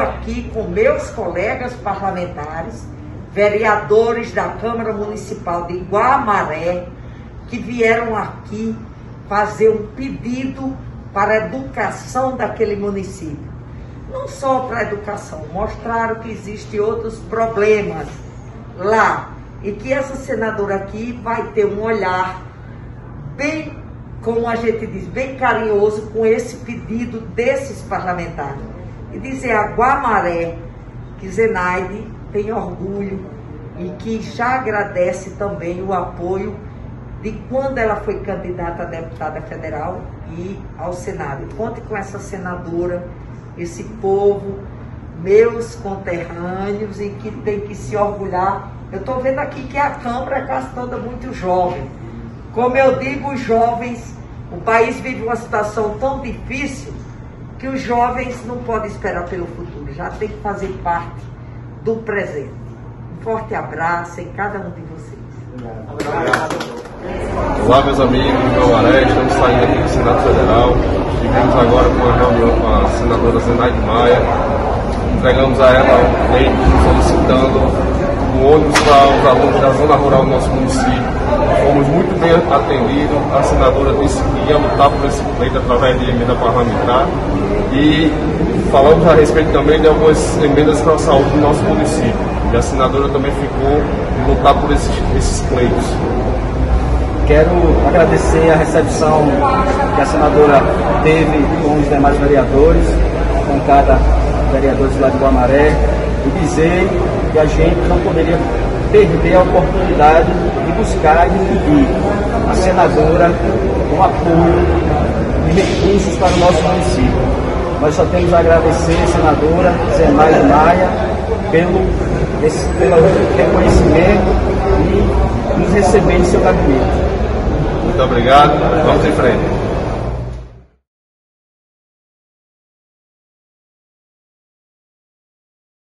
aqui com meus colegas parlamentares, vereadores da Câmara Municipal de Guamaré, que vieram aqui fazer um pedido para a educação daquele município. Não só para a educação, mostraram que existem outros problemas lá e que essa senadora aqui vai ter um olhar bem, como a gente diz, bem carinhoso com esse pedido desses parlamentares. E dizer a Guamaré que Zenaide tem orgulho e que já agradece também o apoio de quando ela foi candidata a deputada federal e ao Senado. Conte com essa senadora, esse povo, meus conterrâneos e que tem que se orgulhar. Eu estou vendo aqui que a Câmara é quase toda muito jovem. Como eu digo, os jovens, o país vive uma situação tão difícil que os jovens não podem esperar pelo futuro, já tem que fazer parte do presente. Um forte abraço em cada um de vocês. Obrigado. Olá, meus amigos do Maré, estamos saindo aqui do Senado Federal. Tivemos agora com uma reunião com a senadora Zenaide Maia. Entregamos a ela um leito solicitando um ônibus para os alunos da zona rural do nosso município. Fomos muito bem atendidos. A senadora disse que ia lutar por esse leito através de emenda parlamentar. E falamos a respeito também de algumas emendas para a saúde do nosso município. E a senadora também ficou de lutar por esses, esses pleitos. Quero agradecer a recepção que a senadora teve com os demais vereadores, com cada vereador de lá de Guamaré, e dizer que a gente não poderia perder a oportunidade de buscar e pedir a senadora um apoio de recursos para o nosso município. Nós só temos a agradecer, senadora Zenaide Maia, pelo, esse, pelo reconhecimento e nos receber em seu gabinete. Muito obrigado. Vamos em frente.